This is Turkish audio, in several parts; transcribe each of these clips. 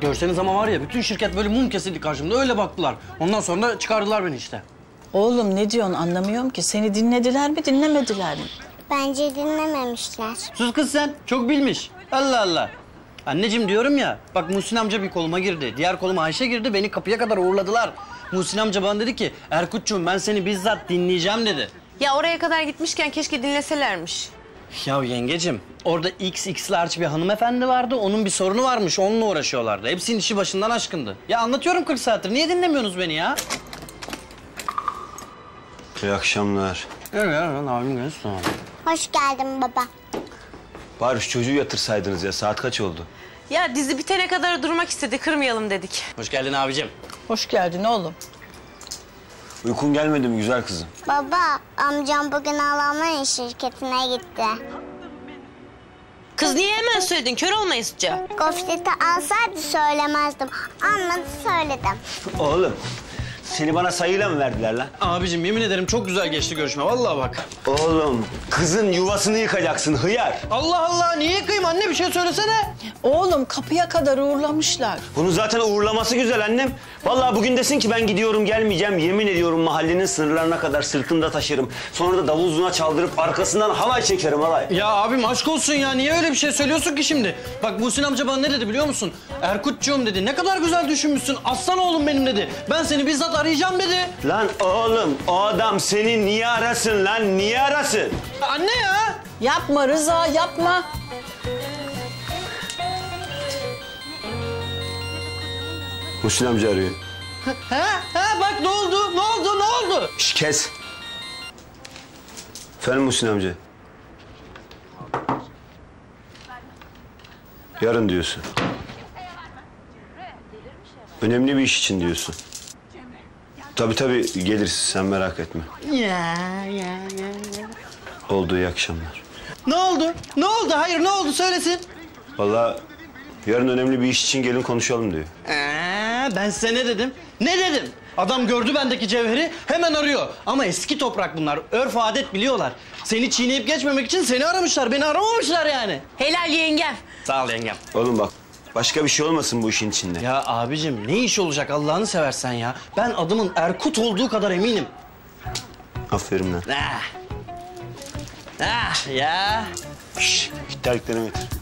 Görseniz ama var ya bütün şirket böyle mum kesildi karşımda öyle baktılar. Ondan sonra da çıkardılar beni işte. Oğlum ne diyorsun anlamıyorum ki. Seni dinlediler mi dinlemediler mi? Bence dinlememişler. Sus kız sen çok bilmiş. Allah Allah. Anneciğim diyorum ya bak Muhsin amca bir koluma girdi. Diğer koluma Ayşe girdi beni kapıya kadar uğurladılar. Muhsin amca bana dedi ki Erkut'cum ben seni bizzat dinleyeceğim dedi. Ya oraya kadar gitmişken keşke dinleselermiş. Ya yengecim orada XX large bir hanımefendi vardı. Onun bir sorunu varmış. Onunla uğraşıyorlardı. Hepsinin işi başından aşkındı. Ya anlatıyorum 40 saattir. Niye dinlemiyorsunuz beni ya? İyi akşamlar. Evet ya lan abim gelsin sonra. Hoş geldin baba. Bari şu çocuğu yatırsaydınız ya. Saat kaç oldu? Ya dizi bitene kadar durmak istedi, kırmayalım dedik. Hoş geldin abicim. Hoş geldin oğlum. Uykun gelmedi mi güzel kızım? Baba, amcam bugün halamların şirketine gitti. Kız niye hemen söyledin? Kör olmayısıca. Gofreti alsaydı söylemezdim. Almadı söyledim. Oğlum seni bana sayıyla mı verdiler lan? Abicim yemin ederim çok güzel geçti görüşme. Vallahi bak. Oğlum kızın yuvasını yıkacaksın hıyar. Allah Allah niye yıkayım anne bir şey söylesene. Oğlum kapıya kadar uğurlamışlar. Bunu zaten uğurlaması güzel annem. Vallahi bugün desin ki ben gidiyorum gelmeyeceğim. Yemin ediyorum mahallenin sınırlarına kadar sırtımda taşırım. Sonra da davul zurna çaldırıp arkasından halay çekerim halay. Ya abim aşk olsun ya. Niye öyle bir şey söylüyorsun ki şimdi? Bak Muhsin amca bana ne dedi biliyor musun? Erkutcuğum dedi. Ne kadar güzel düşünmüşsün. Aslan oğlum benim dedi. Ben seni bizzat arayacağım dedi. Lan oğlum o adam seni niye arasın lan niye arasın? Anne ya. Yapma Rıza yapma. Muhsin amca arıyor. Ha ha bak ne oldu? Ne oldu? Ne oldu? Şş kes. Efendim Muhsin amca. Yarın diyorsun. Önemli bir iş için diyorsun. Tabii tabii geliriz sen merak etme. Ya ya ya. ya. Oldu iyi akşamlar. Ne oldu? Ne oldu? Hayır ne oldu? Söylesin. Vallahi yarın önemli bir iş için gelin konuşalım diyor. Ee, ben size ne dedim? Ne dedim? Adam gördü bendeki cevheri hemen arıyor. Ama eski toprak bunlar. Örf adet biliyorlar. Seni çiğneyip geçmemek için seni aramışlar. Beni aramamışlar yani. Helal yengem. Sağ ol yengem. Oğlum bak başka bir şey olmasın bu işin içinde. Ya abicim ne iş olacak Allah'ını seversen ya. Ben adımın Erkut olduğu kadar eminim. Aferin lan. Ah. Ah ya. Şşş git terliklerimi getir.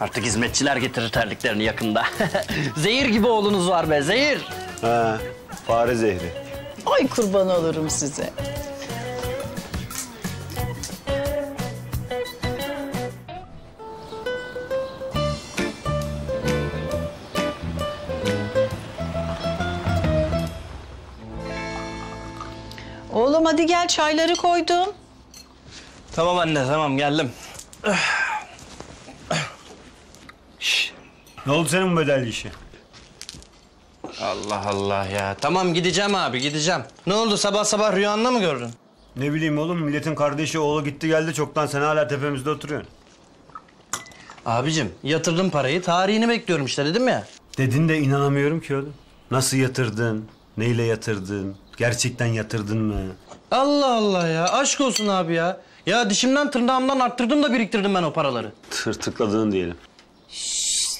Artık hizmetçiler getirir terliklerini yakında. zehir gibi oğlunuz var be zehir. Ha, fare zehri. Ay kurban olurum size. Oğlum hadi gel çayları koydum. Tamam anne tamam geldim. Ne oldu senin bu bedelli işi? Allah Allah ya. Tamam gideceğim abi gideceğim. Ne oldu sabah sabah rüyanda mı gördün? Ne bileyim oğlum milletin kardeşi oğlu gitti geldi çoktan sen hala tepemizde oturuyorsun. Abicim yatırdım parayı tarihini bekliyorum işte dedim ya. Dedin de inanamıyorum ki oğlum. Nasıl yatırdın? Neyle yatırdın? Gerçekten yatırdın mı? Allah Allah ya aşk olsun abi ya. Ya dişimden tırnağımdan arttırdım da biriktirdim ben o paraları. Tırtıkladığın diyelim.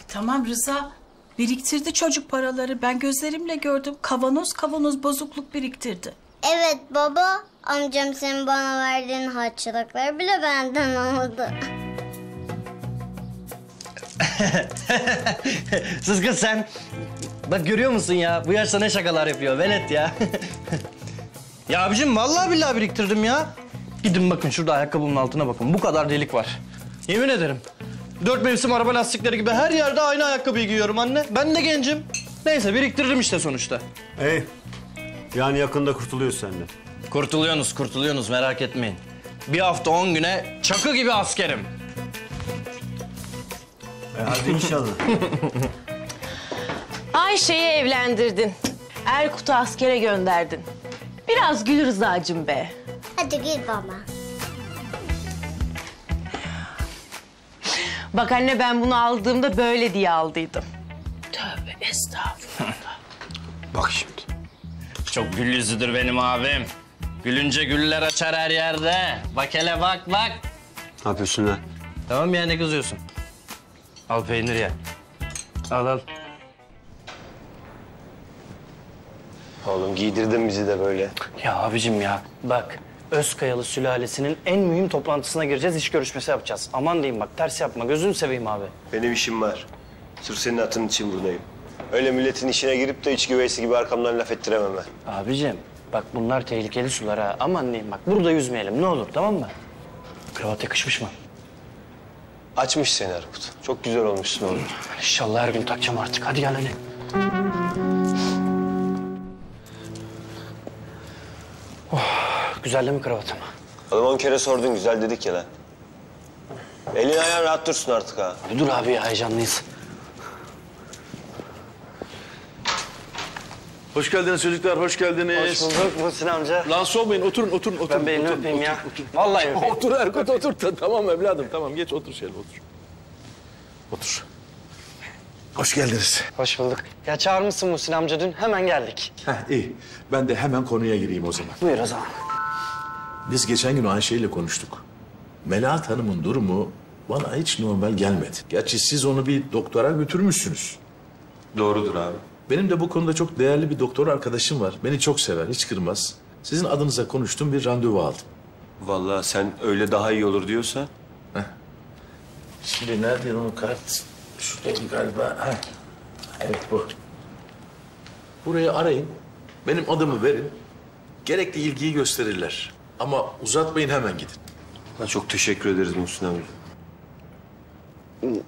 Tamam Rıza. Biriktirdi çocuk paraları. Ben gözlerimle gördüm. Kavanoz kavanoz bozukluk biriktirdi. Evet baba, amcam senin bana verdiğin harçlıkları bile benden aldı. Siz kız sen. Bak görüyor musun ya? Bu yaşta ne şakalar yapıyor. Velet ya. ya abicim vallahi billahi biriktirdim ya. Gidin bakın şurada ayakkabımın altına bakın. Bu kadar delik var. Yemin ederim. Dört mevsim araba lastikleri gibi her yerde aynı ayakkabıyı giyiyorum anne. Ben de gencim. Neyse biriktiririm işte sonuçta. Ey. Yani yakında kurtuluyorsun senden. Kurtuluyorsunuz, kurtuluyorsunuz merak etmeyin. Bir hafta on güne çakı gibi askerim. E hadi inşallah. Ayşe'yi evlendirdin. Erkut'u askere gönderdin. Biraz gül Rıza'cığım be. Hadi gül baba. Bak anne ben bunu aldığımda böyle diye aldıydım. Tövbe estağfurullah. Bak şimdi. Çok gül yüzlüdür benim abim. Gülünce güller açar her yerde. Bak hele bak bak. Ne yapıyorsun lan? Tamam ya ne kızıyorsun? Al peynir ye. Al al. Oğlum giydirdin bizi de böyle. Ya abicim ya bak Özkayalı sülalesinin en mühim toplantısına gireceğiz. iş görüşmesi yapacağız. Aman diyeyim bak ters yapma. Gözünü seveyim abi. Benim işim var. Sırf senin hatın için buradayım. Öyle milletin işine girip de iç güveysi gibi arkamdan laf ettiremem ben. Abicim bak bunlar tehlikeli sular ha. Aman diyeyim bak burada yüzmeyelim ne olur tamam mı? Kravat yakışmış mı? Açmış seni Erkut. Çok güzel olmuşsun oğlum. İnşallah her gün takacağım artık. Hadi gel hadi. Güzel değil mi kravatım? Oğlum on kere sordun güzel dedik ya lan. Elin ayağın rahat dursun artık ha. Bir dur abi ya heyecanlıyız. Hoş geldiniz çocuklar, hoş geldiniz. Hoş bulduk Muhsin amca. Lan soğumayın, oturun, oturun, oturun. Ben bir elini öpeyim ya. otur, otur. Vallahi öpeyim. Otur Erkut, otur. Ta- Tamam evladım, tamam. Geç otur şöyle, otur. Otur. Hoş geldiniz. Hoş bulduk. Ya çağırmışsın Muhsin amca dün. Hemen geldik. Heh, iyi. Ben de hemen konuya gireyim o zaman. Buyur o zaman. Biz geçen gün Ayşe ile konuştuk. Melahat Hanım'ın durumu bana hiç normal gelmedi. Gerçi siz onu bir doktora götürmüşsünüz. Doğrudur abi. Benim de bu konuda çok değerli bir doktor arkadaşım var. Beni çok sever, hiç kırmaz. Sizin adınıza konuştum, bir randevu aldım. Vallahi sen öyle daha iyi olur diyorsan. Şimdi nerede onun kart? Şuradaydı galiba. Ha. Evet bu. Burayı arayın. Benim adımı verin. Gerekli ilgiyi gösterirler. Ama uzatmayın hemen gidin. Lan çok teşekkür ederiz Muhsin abi.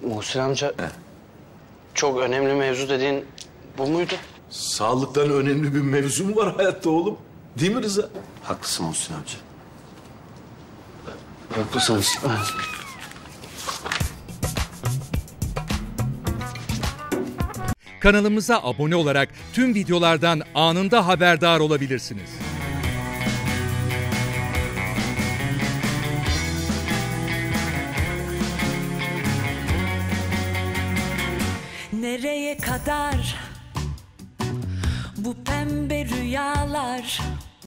Muhsin amca... Çok önemli mevzu dediğin bu muydu? Sağlıktan önemli bir mevzu mu var hayatta oğlum? Değil mi Rıza? Haklısın Muhsin amca. Haklısınız. Kanalımıza abone olarak tüm videolardan anında haberdar olabilirsiniz. Kadar. Bu pembe rüyalar